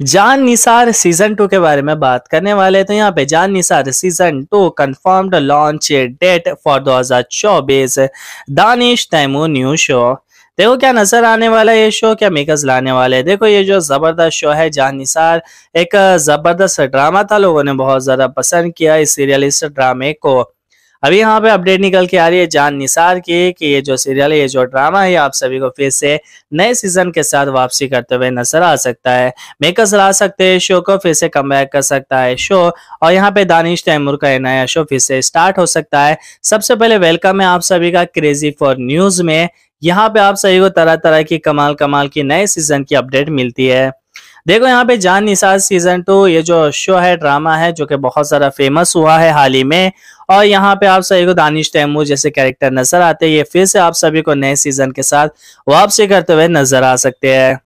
जान Nisaar season to के बारे में बात करने वाले तो यहाँ पे Jaan Nisaar season two confirmed launch date for 2024 Danish Taimoor new show देखो क्या नज़र आने वाला है ये शो क्या मेकर्स लाने वाले देखो ये जो ज़बरदस्त शो है, जान निसार एक ज़बरदस्त ड्रामा था, लोगों ने बहुत ज़्यादा पसंद किया इस सीरियल इस ड्रामे को। अभी यहाँ पे अपडेट निकल के आ रही है जान निसार की, कि ये जो सीरियल है, ये जो ड्रामा है आप सभी को फिर से नए सीज़न के साथ वापसी करते हुए नज़र आ सकता है। मेकर्स ला सकते हैं शो को, फिर से कम कर सकता है शो और यहाँ पे दानिश तैमूर का नया शो फिर से स्टार्ट हो सकता है। सबसे पहले वेलकम है आप सभी का क्रेजी फॉर न्यूज़ में। यहाँ पे आप सभी को तरह तरह की कमाल कमाल की नए सीज़न की अपडेट मिलती है। देखो, यहाँ पे जान निसाज सीज़न टू ये जो शो है ड्रामा है, जो कि बहुत ज़्यादा फ़ेमस हुआ है हाल ही में। और यहाँ पे आप सभी को दानिश तैमूर जैसे कैरेक्टर नज़र आते हैं। ये फिर से आप सभी को नए सीज़न के साथ वापसी करते हुए नज़र आ सकते हैं।